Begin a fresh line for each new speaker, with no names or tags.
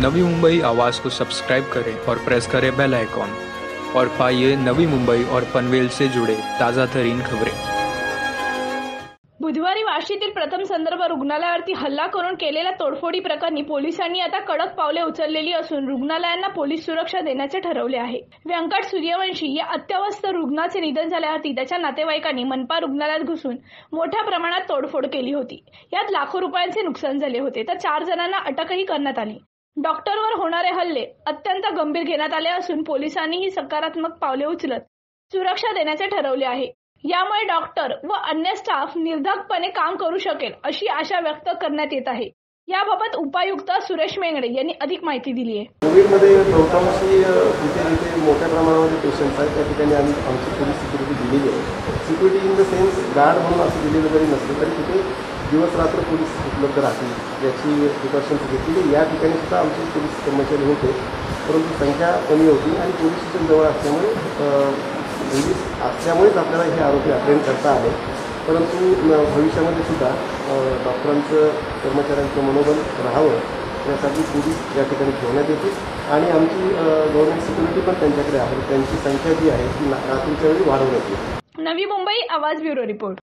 नवी मुंबई आवाज को सब्सक्राइब करें और प्रेस करें बेल आइकॉन। और पाइए नवी मुंबई और पनवेल से जुड़े ताज़ा तरीन खबरें।
बुधवारी वाशीतील प्रथम संदर्भ रुग्णालयावरती हल्ला करून केलेल्या तोडफोडी प्रकरणी पोलिसांनी आता कडक पावले उचललेली असून रुग्णालयांना पोलीस सुरक्षा देण्याचे ठरवले आहे. व्यंकट सूर्यवंशी या अत्यवस्थ रुग्णाचे निधन झाल्यावरती त्याच्या नातेवाईकांनी मनपा रुग्णालयात घुसून मोठ्या प्रमाणात तोडफोड केली होती. यात लाखो रुपयांचे नुकसान झाले होते. तर चार जणांना अटकही करण्यात आली. डॉक्टरवर होणारे हल्ले अत्यंत गंभीर घेण्यात आले असून पोलिसांनीही सकारात्मक पावले उचलत सुरक्षा देण्याचे ठरवले आहे. यामुळे डॉक्टर व अन्य स्टाफ निर्धाकपणे काम करू शकेल अशी आशा व्यक्त करण्यात येत आहे. याबाबत उपायुक्त सुरेश मेंगडे यांनी अधिक माहिती दिली आहे.
कोविडमध्ये बहुतांशी जिथे जिथे मोठ्या प्रमाणामध्ये पेशंट्स आहेत त्या ठिकाणी आम्ही आमची पोलीस सिक्युरिटी दिलेली आहे. Security in the sense guard म्हणून असं दिलेलं जरी नसलं तरी तिथे दिवस रात्र पोलीस उपलब्ध राहतील याची प्रिकॉशन्स घेतलेली या ठिकाणी सुद्धा आमचे पोलीस कर्मचारी होते परंतु संख्या कमी होती आणि पोलीस स्टेशन जवळ असल्यामुळे असल्यामुळेच आपल्याला हे आरोपी अटेंड करता आले. परंतु भविष्यामध्ये सुद्धा डॉक्टरांचं कर्मचाऱ्यांचं मनोबल राहावं यासाठी पोलीस या ठिकाणी ठेवण्यात येते आणि आमची गव्हर्नमेंट सिक्युरिटी पण त्यांच्याकडे आहे. त्यांची संख्या जी आहे ती रात्रीच्या वेळी वाढवण्यात येते
नवी मुंबई आवाज ब्युरो रिपोर्ट.